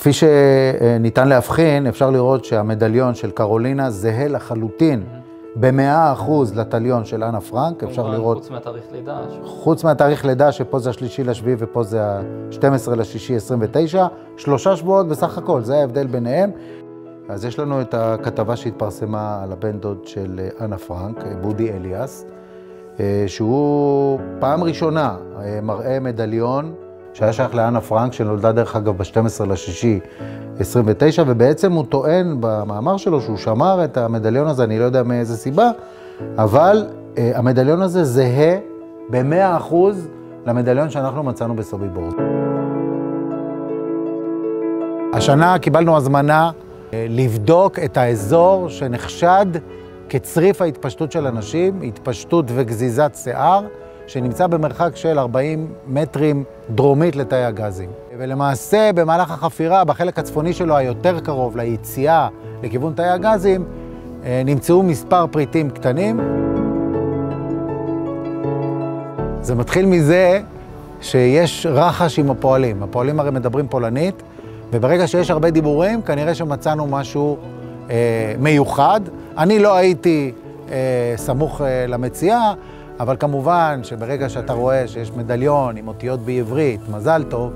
כפי שניתן להבחין, אפשר לראות שהמדליון של קרולינה זהה לחלוטין במאה אחוז לתליון של אנה פרנק, אפשר לראות... חוץ מהתאריך לידה. חוץ מהתאריך לידה, שפה זה השלישי לשביעי ופה זה ה-12 לשישי 29, שלושה שבועות בסך הכל, זה ההבדל ביניהם. אז יש לנו את הכתבה שהתפרסמה על הבן דוד של אנה פרנק, בודי אליאס, שהוא פעם ראשונה מראה מדליון שהיה שייך לאנה פרנק, שנולדה דרך אגב ב-12 לשישי 29, ובעצם הוא טוען במאמר שלו שהוא שמר את המדליון הזה, אני לא יודע מאיזה סיבה, אבל uh, המדליון הזה זהה ב-100% למדליון שאנחנו מצאנו בסוביבור. השנה קיבלנו הזמנה uh, לבדוק את האזור שנחשד כצריף ההתפשטות של אנשים, התפשטות וגזיזת שיער. שנמצא במרחק של 40 מטרים דרומית לתאי הגזים. ולמעשה, במהלך החפירה, בחלק הצפוני שלו, היותר קרוב ליציאה לכיוון תאי הגזים, אה, נמצאו מספר פריטים קטנים. זה מתחיל מזה שיש רחש עם הפועלים. הפועלים הרי מדברים פולנית, וברגע שיש הרבה דיבורים, כנראה שמצאנו משהו אה, מיוחד. אני לא הייתי אה, סמוך אה, למציאה, אבל כמובן שברגע שאתה רואה שיש מדליון עם אותיות בעברית, מזל טוב,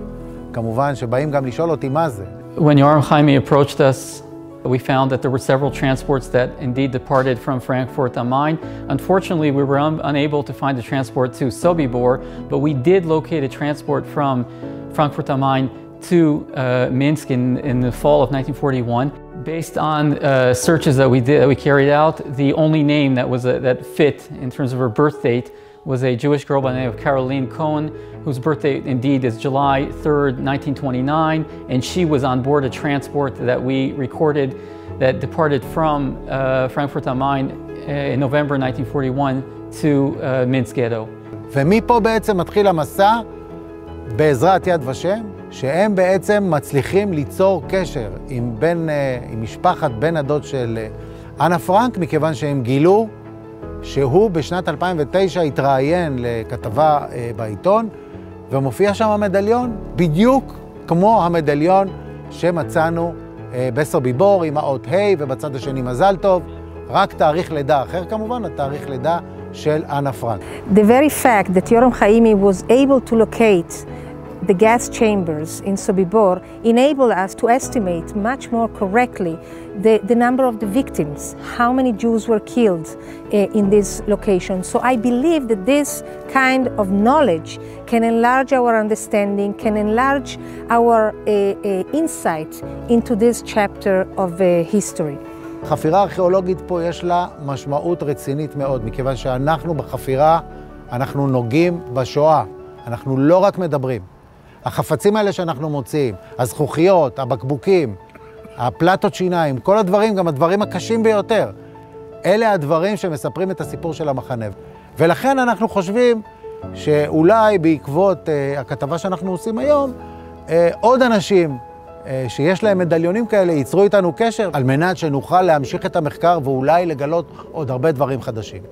כמובן שבאים גם לשאול אותי מה זה. When Yoram Chaimi approached us, we found that there were several transports that indeed departed from Frankfurt am Main. Unfortunately, we were un unable to find a transport to Sobibor, but we did locate a transport from Frankfurt am Main to uh, Minsk in, in the fall of 1941. Based on uh, searches that we did, that we carried out, the only name that was a, that fit in terms of her birth date was a Jewish girl by the name of Caroline Cohen, whose birthday indeed is July 3rd, 1929, and she was on board a transport that we recorded that departed from uh, Frankfurt am Main uh, in November 1941 to uh, Minsk ghetto. ומפה בעצם מתחיל המסע בעזרת יד ושם, שהם בעצם מצליחים ליצור קשר עם, בן, אה, עם משפחת בן הדוד של אה, אנה פרנק, מכיוון שהם גילו שהוא בשנת 2009 התראיין לכתבה אה, בעיתון, ומופיע שם המדליון בדיוק כמו המדליון שמצאנו בסוביבור עם האות ה' ובצד השני מזל טוב, רק תאריך לידה אחר כמובן, התאריך לידה של אנה פרנק. The very fact that Yoram Chaimi was able to locate the gas chambers in Sobibor enable us to estimate much more correctly the, the number of the victims, how many Jews were killed uh, in this location. So I believe that this kind of knowledge can enlarge our understanding, can enlarge our uh, uh, insight into this chapter of history. חפירה ארכיאולוגית פה יש לה משמעות רצינית מאוד, מכיוון שאנחנו בחפירה, אנחנו נוגעים בשואה, אנחנו לא רק מדברים. החפצים האלה שאנחנו מוציאים, הזכוכיות, הבקבוקים, הפלטות שיניים, כל הדברים, גם הדברים הקשים ביותר, אלה הדברים שמספרים את הסיפור של המחנה. ולכן אנחנו חושבים שאולי בעקבות uh, הכתבה שאנחנו עושים היום, uh, עוד אנשים uh, שיש להם מדליונים כאלה ייצרו איתנו קשר על מנת שנוכל להמשיך את המחקר ואולי לגלות עוד הרבה דברים חדשים.